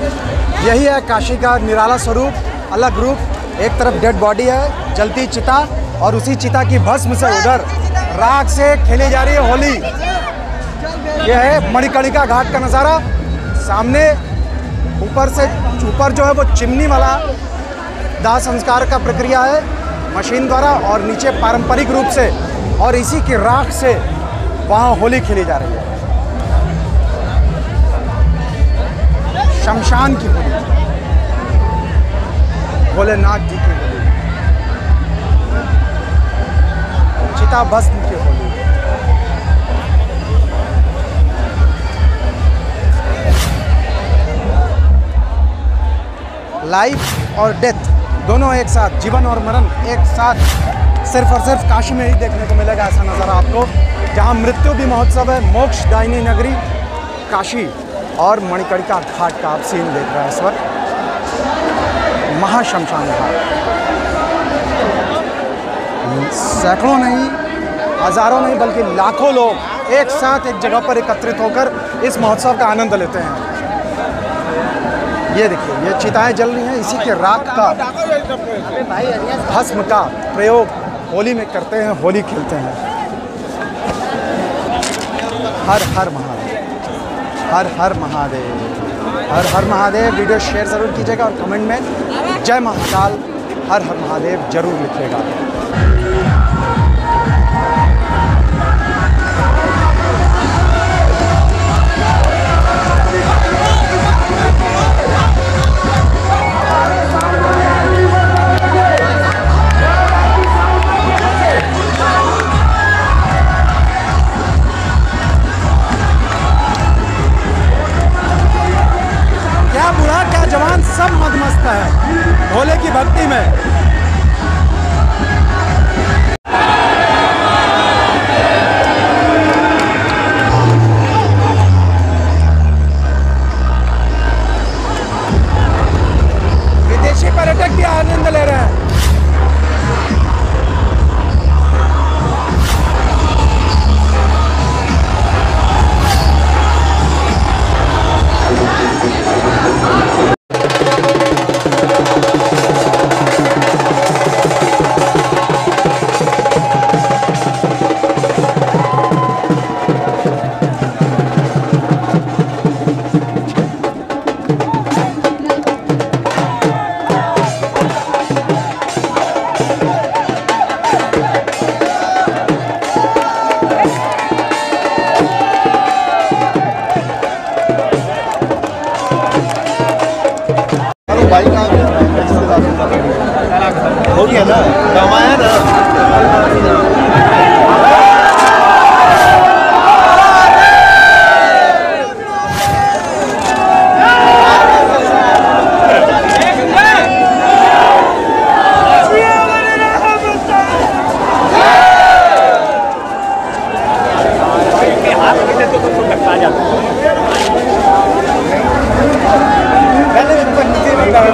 यही है काशी का निराला स्वरूप, अलग रूप, एक तरफ़ डेड बॉडी है, जलती चिता और उसी चिता की भस्म से उधर राख से खेली जा रही है होली। यह है मणिकणिका घाट का नज़ारा। सामने ऊपर से ऊपर जो है वो चिमनी वाला दाह संस्कार का प्रक्रिया है, मशीन द्वारा और नीचे पारंपरिक रूप से और इसी की राख से वहाँ होली खेली जा रही है। शमशान की होली भोलेनाथ जी की होली चिता भस्म की होली लाइफ और डेथ दोनों एक साथ, जीवन और मरण एक साथ सिर्फ़ और सिर्फ़ काशी में ही देखने को मिलेगा ऐसा नज़ारा आपको, जहाँ मृत्यु भी महोत्सव है, मोक्ष दायनी नगरी काशी। और मणिकर्णिका घाट का आप सीन देख रहे हैं इस वक्त। महाशमशान घाट। सैकड़ों नहीं, हज़ारों नहीं, बल्कि लाखों लोग एक साथ एक जगह पर एकत्रित होकर इस महोत्सव का आनंद लेते हैं। ये देखिए, ये चिताएँ जल रही हैं, इसी के राख का भस्म का प्रयोग होली में करते हैं, होली खेलते हैं। हर हर महादेव हर हर महादेव। हर हर महादेव, वीडियो शेयर ज़रूर कीजिएगा और कमेंट में जय महाकाल, हर हर महादेव ज़रूर लिखिएगा। मदमस्त है। भोले की भक्ति में। भाई कहाँ हो गया ना? कमाया ना? ভাই।